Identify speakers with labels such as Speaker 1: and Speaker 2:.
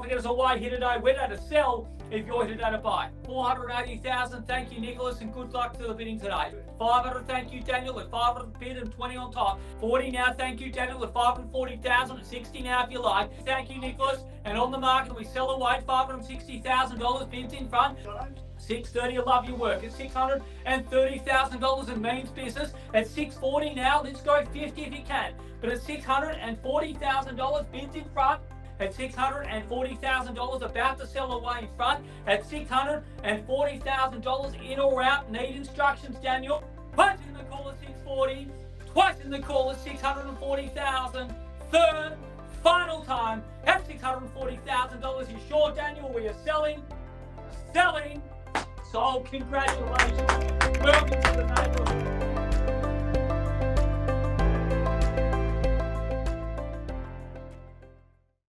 Speaker 1: profit is away here today. We're to sell if you're here today to buy. 480,000. Thank you, Nicholas, and good luck to the bidding today. 500. Thank you, Daniel, at 500 bid and 20 on top. 40 now. Thank you, Daniel, at 540,000 and 60 now if you like. Thank you, Nicholas. And on the market, we sell away $560,000 bids in front. 630, I love your work. At $630,000 in means business. At 640 now, let's go 50 if you can. But at $640,000 bids in front, at $640,000 about to sell away in front, at $640,000 in or out, need instructions, Daniel. Punch in the call at 640, twice in the call at 640,000, third, final time at $640,000. You sure, Daniel, we are selling? Selling. So, congratulations. Welcome.